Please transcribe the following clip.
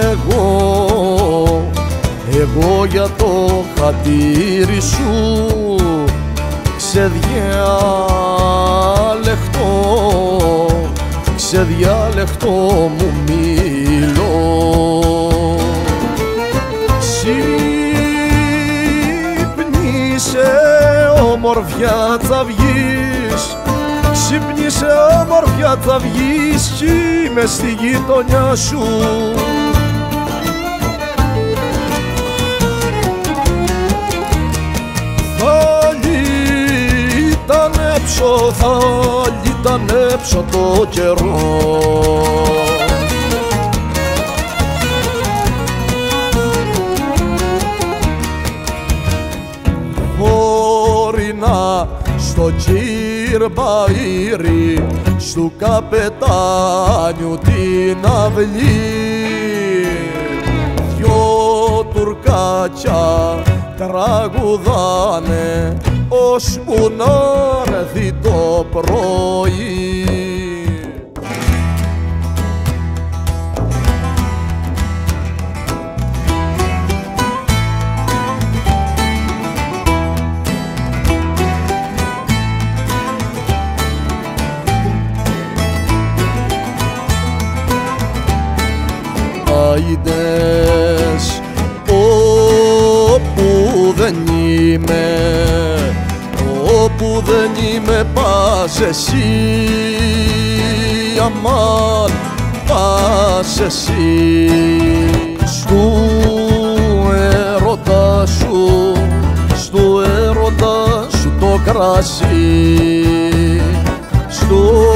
Εγώ, εγώ για το χατήρι σου ξεδιάλεκτο, ξεδιάλεκτο μου μιλώ. Ξύπνησε ομορφιά θα βγεις, ξύπνησε ομορφιά θα βγεις κι είμαι στη γειτονιά σου. λιτανέψω, θα λιτανέψω το καιρό. Στο κυρμπαΐρι στου καπετάνιου την αυλή δυο τουρκάτσια τραγουδάνε ώσπου να έρθει το πρωί. Άιντες όπου δεν είμαι όπου δεν είμαι πας εσύ αμάν πας εσύ. Στου έρωτα σου στου έρωτα σου το κρασί στου